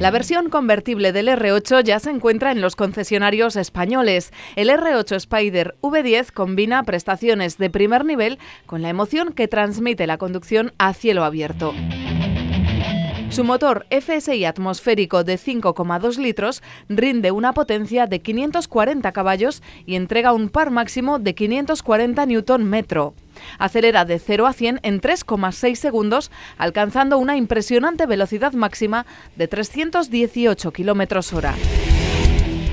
La versión convertible del R8 ya se encuentra en los concesionarios españoles. El R8 Spider V10 combina prestaciones de primer nivel con la emoción que transmite la conducción a cielo abierto. Su motor FSI atmosférico de 5,2 litros rinde una potencia de 540 caballos y entrega un par máximo de 540 Nm. Acelera de 0 a 100 en 3,6 segundos, alcanzando una impresionante velocidad máxima de 318 km hora.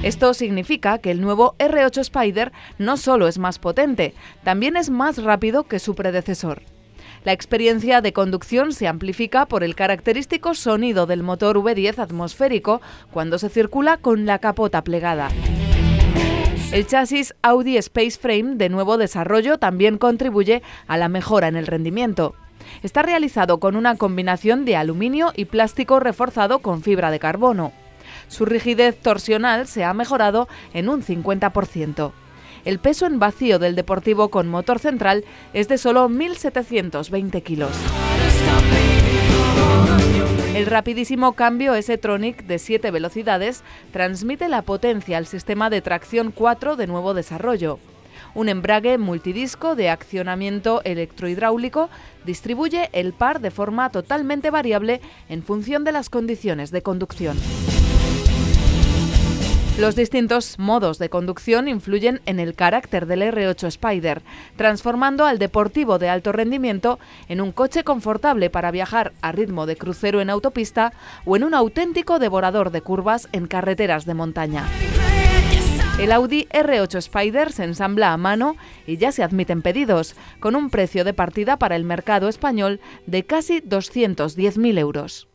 Esto significa que el nuevo R8 Spider no solo es más potente, también es más rápido que su predecesor. La experiencia de conducción se amplifica por el característico sonido del motor V10 atmosférico cuando se circula con la capota plegada. El chasis Audi Space Frame de nuevo desarrollo también contribuye a la mejora en el rendimiento. Está realizado con una combinación de aluminio y plástico reforzado con fibra de carbono. Su rigidez torsional se ha mejorado en un 50% el peso en vacío del Deportivo con motor central es de solo 1.720 kilos. El rapidísimo cambio S-Tronic de 7 velocidades transmite la potencia al sistema de tracción 4 de nuevo desarrollo. Un embrague multidisco de accionamiento electrohidráulico distribuye el par de forma totalmente variable en función de las condiciones de conducción. Los distintos modos de conducción influyen en el carácter del R8 Spider, transformando al deportivo de alto rendimiento en un coche confortable para viajar a ritmo de crucero en autopista o en un auténtico devorador de curvas en carreteras de montaña. El Audi R8 Spider se ensambla a mano y ya se admiten pedidos, con un precio de partida para el mercado español de casi 210.000 euros.